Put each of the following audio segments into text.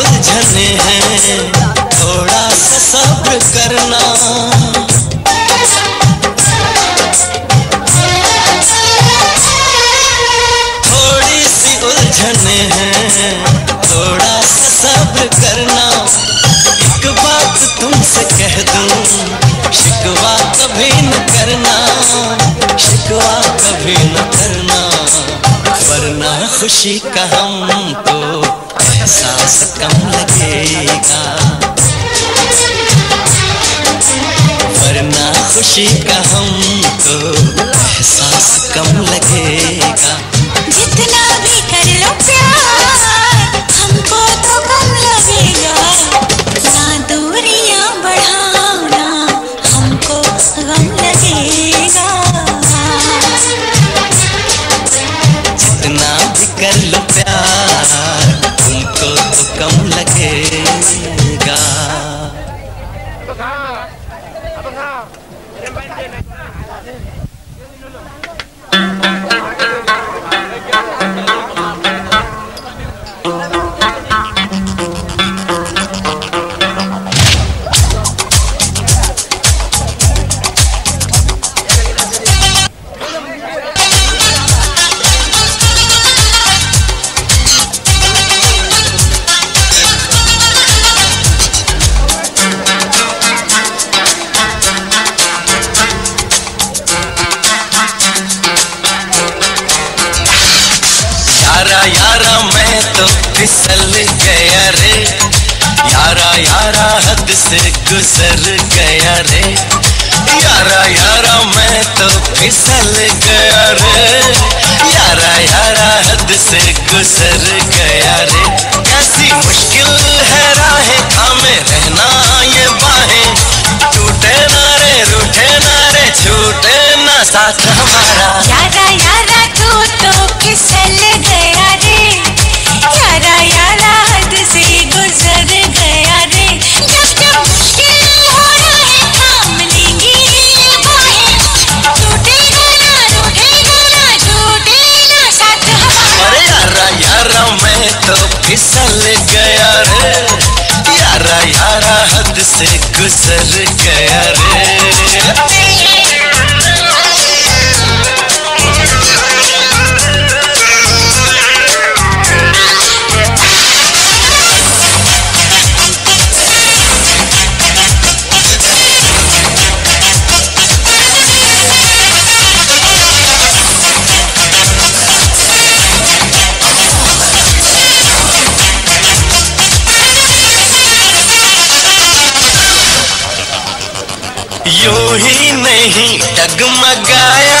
उलझने हैं। थोड़ा सा सब्र करना। थोड़ी सी उलझने हैं। थोड़ा सा सब्र करना। एक बात तुमसे कह दूँ, शिकवा कभी न करना। शिकवा कभी न करना। वरना खुशी का हमको एहसास कम लगेगा। वरना खुशी का हमको एहसास कम लगेगा। कम लगेगा यारा, मैं तो फिसल गया रे। यारा यारा, हद से गुजर गया रे। यारा यारा, मैं तो फिसल गया रे। यारा यारा, हद से गुजर गया रे। कैसी मुश्किल है राहें, थामे रहना ये बाहें। टूटे ना रे रूठे ना रे छूटे ना साथ हमारा। फिसल गया रे। यारा यारा हद से गुजर गया रे। यूँ ही नहीं डगमगाया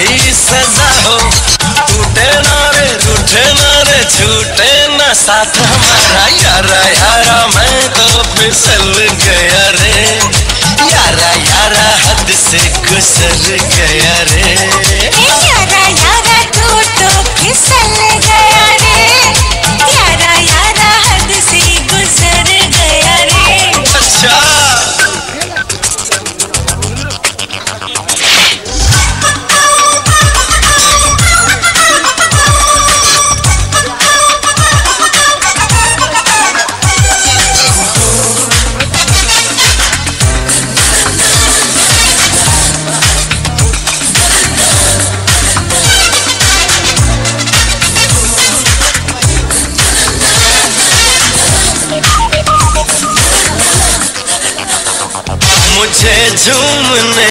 भी सजा हो। टूटे ना रे, रूठे ना रे, छूटे ना साथ हमारा। यारा यारा, मैं तो फिसल गया रे। यारा यारा, हद से गुजर गया रे। 대체 주문해